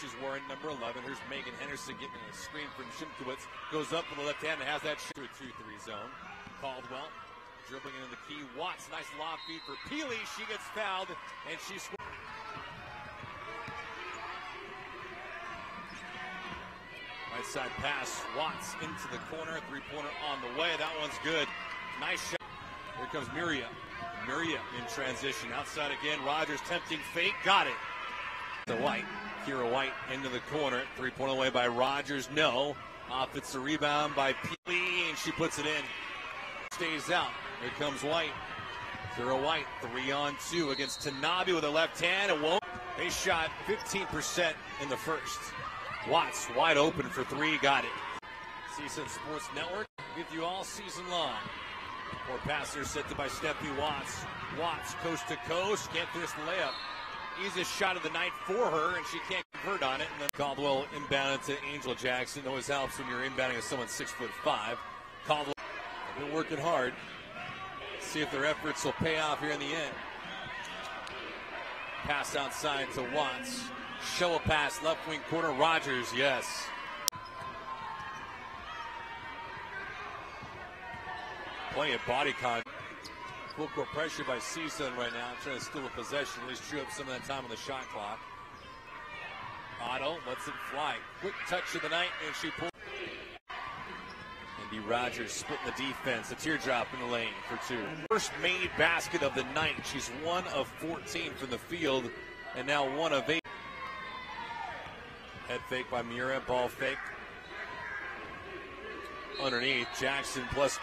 she's wearing number 11. Here's Megan Henderson getting a screen from Shimkowitz. Goes up with the left hand and has that shoot to a 2-3 zone. Caldwell dribbling into the key. Watts, nice lob feed for Pili. She gets fouled and she scores. Right side pass. Watts into the corner. Three pointer on the way. That one's good. Nice shot. Here comes Mariya. Mariya in transition. Outside again. Rogers tempting fake. Got it. The White. Kira White into the corner. Three point away by Rogers. No. Off it's a rebound by Pili, and she puts it in. Stays out. Here comes White. Kira White. Three on two against Tanabe with a left hand. It won't. They shot 15% in the first. Watts wide open for three. Got it. CSUN Sports Network with you all season long. Four passer set to by Stephanie Watts. Watts coast to coast. Can't finish the layup. Easiest shot of the night for her, and she can't convert on it. And then Caldwell inbounded to Angel Jackson. Always helps when you're inbounding to someone six foot five. Caldwell been working hard. See if their efforts will pay off here in the end. Pass outside to Watts. Show a pass, left wing corner. Rogers, yes. Plenty of body contact. Full court pressure by CSUN right now, trying to steal a possession, at least chew up some of that time on the shot clock. Otto lets it fly. Quick touch of the night, and she pulls. Andy Rogers splitting the defense. A teardrop in the lane for two. First made basket of the night. She's one of 14 from the field, and now one of eight. Head fake by Mira, ball fake. Underneath, Jackson plus